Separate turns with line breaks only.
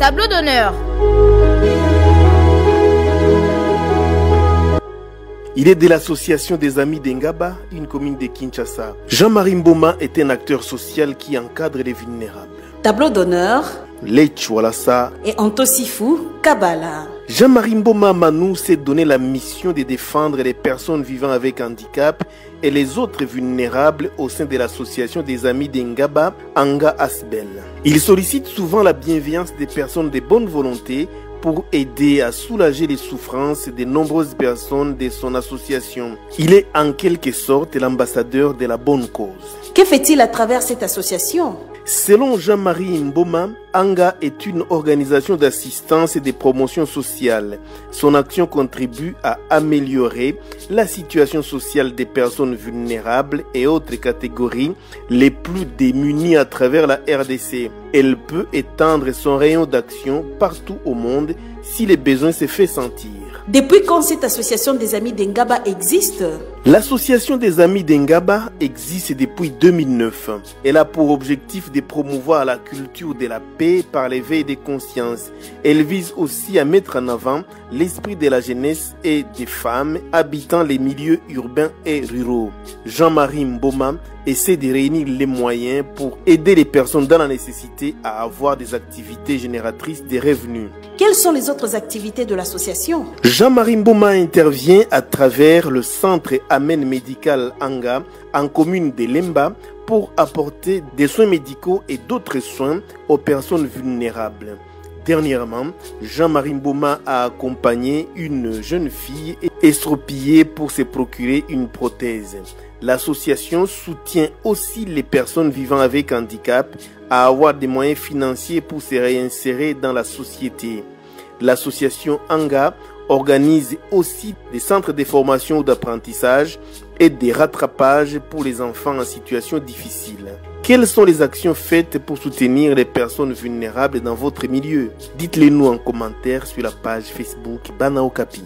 Tableau d'honneur.
Il est de l'association des Amis d'Engaba, une commune de Kinshasa. Jean-Marie Mboma est un acteur social qui encadre les vulnérables.
Tableau d'honneur.
Lech Walasa
et Antosifu Kabala.
Jean-Marie Mboma Manou s'est donné la mission de défendre les personnes vivant avec handicap et les autres vulnérables au sein de l'association des amis d'Engaba, Anga Asbel. Il sollicite souvent la bienveillance des personnes de bonne volonté pour aider à soulager les souffrances de nombreuses personnes de son association. Il est en quelque sorte l'ambassadeur de la bonne cause.
Que fait-il à travers cette association?
Selon Jean-Marie Mboma, Anga est une organisation d'assistance et de promotion sociale. Son action contribue à améliorer la situation sociale des personnes vulnérables et autres catégories les plus démunies à travers la RDC. Elle peut étendre son rayon d'action partout au monde si les besoins se fait sentir.
Depuis quand cette association des amis d'Engaba existe?
L'association des amis d'Engaba existe depuis 2009. Elle a pour objectif de promouvoir la culture de la paix par l'éveil des consciences. Elle vise aussi à mettre en avant l'esprit de la jeunesse et des femmes habitant les milieux urbains et ruraux. Jean-Marie Mboma essaie de réunir les moyens pour aider les personnes dans la nécessité à avoir des activités génératrices de revenus.
Quelles sont les autres activités de l'association
Jean-Marie Mboma intervient à travers le centre Amen Médical Anga en commune de Lemba pour apporter des soins médicaux et d'autres soins aux personnes vulnérables. Dernièrement, Jean-Marie Mboma a accompagné une jeune fille estropillée pour se procurer une prothèse. L'association soutient aussi les personnes vivant avec handicap à avoir des moyens financiers pour se réinsérer dans la société. L'association Anga organise aussi des centres de formation ou d'apprentissage et des rattrapages pour les enfants en situation difficile. Quelles sont les actions faites pour soutenir les personnes vulnérables dans votre milieu? Dites-les nous en commentaire sur la page Facebook Banao Capi.